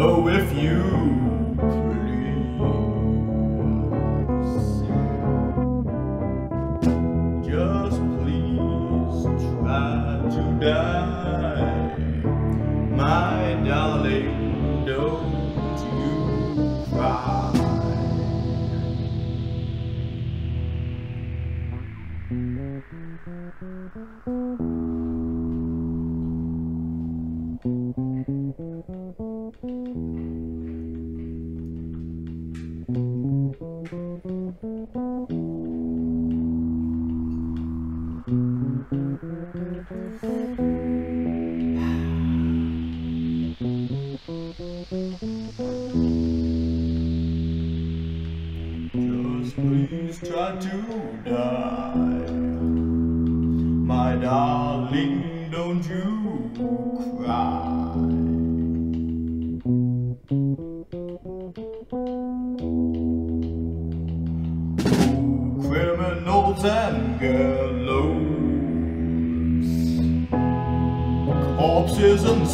Oh, if you please, just please try to die, my darling. Don't you cry. Just please try to die. My darling, don't you cry. Criminals and gallows, corpses and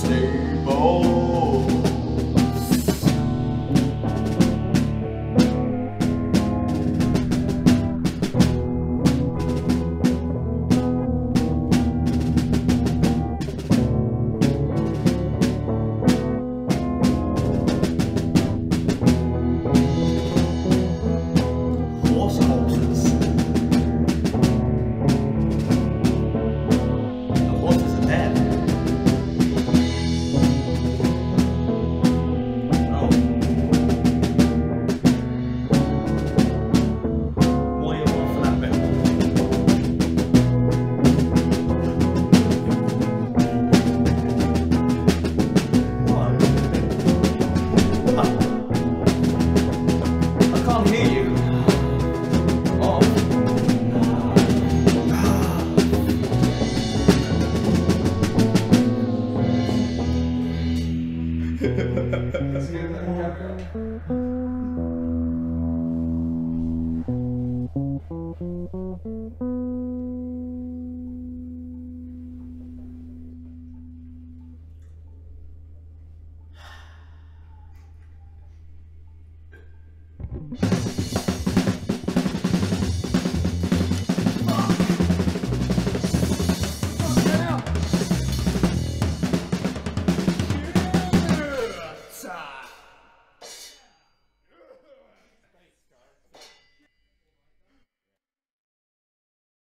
Mm.